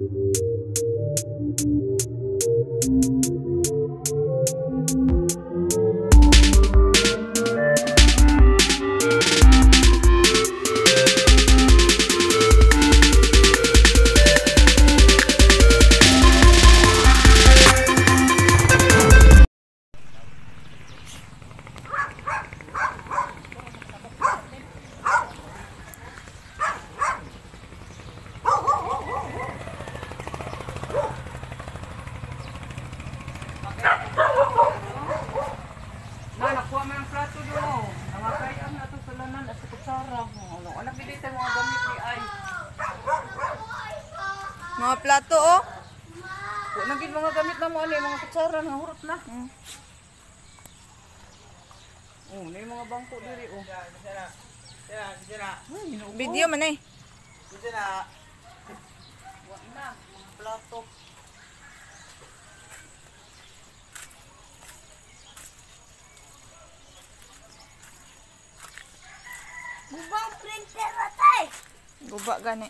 Thank you. Na, nakuha mo ng plato doon. Nangatayaan na ito sa lanan at sa kutsara. Ano, anak bili tayo mga gamit ni Ay. Mga plato, oh. Kung naging mga gamit na mo, ano yung mga kutsara, nahurot na. Mm. Oh, na yung mga bangko diri, oh. Ay. Video man eh. Wa na, mga plato. Gubak kan.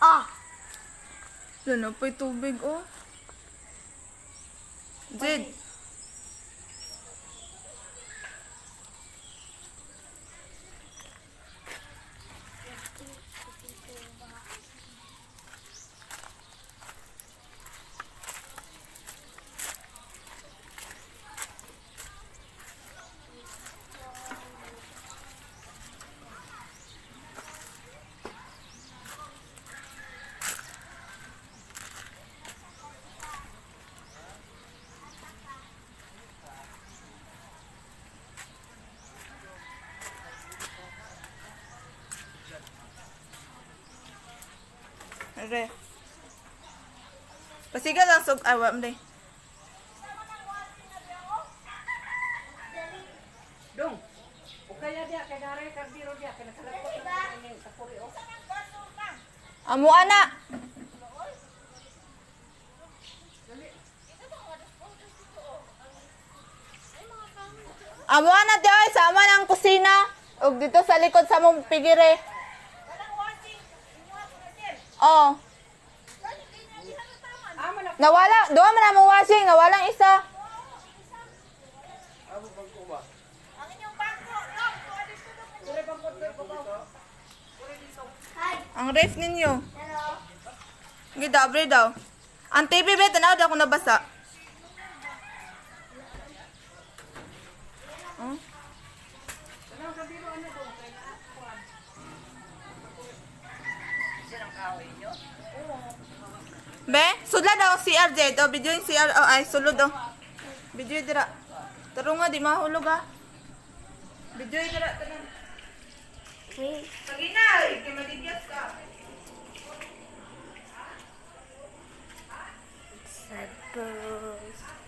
Ah. Lu nak pergi tubig oh. Jadi Re. Pasiga lang sub awam de. Dong, o kaya dia, kaya daray ka biro dia, kaya nakalapot na yung kapuri, oh. Amo ana. Amo ana ay sama ng kusina ug dito sa likod sa mong pigire. Oh. Nawala, duwa man ang washing, nawalang isa. ang ref ninyo. Gidabre daw. Ang TV ba tanaw daw kung nabasa. Oh. Be, sudla daw si RJ. O, video yung CR. Oh, ay, sulod oh. Video yung dira. Taro nga, di mahulog ah. Video yung dira. Tara. Wait. Paginay, kay madigyas ka. Sabos. Atay.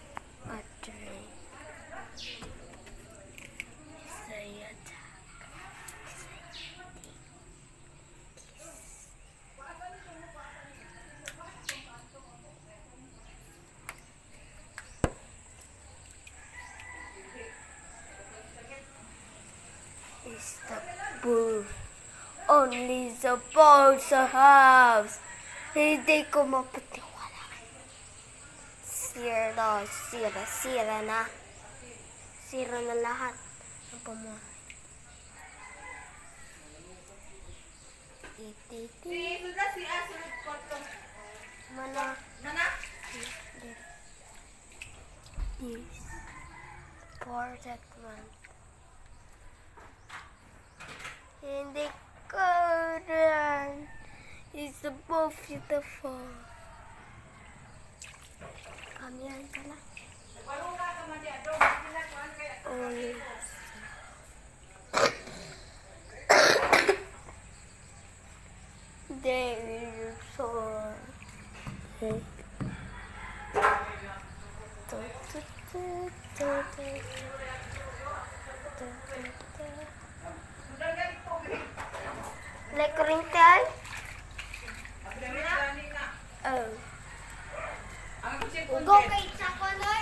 Only the boys have. Hindi They, mapatiwala. Sira, sira, sira na. Sira na lahat ng pamahay. Ititi. Mana. Mana. This. Project. beautiful. Come here, Ankala. Oh, yes. There is so. Hey. Like ringtone? ừ. Ờ. Cô cây sao con ơi.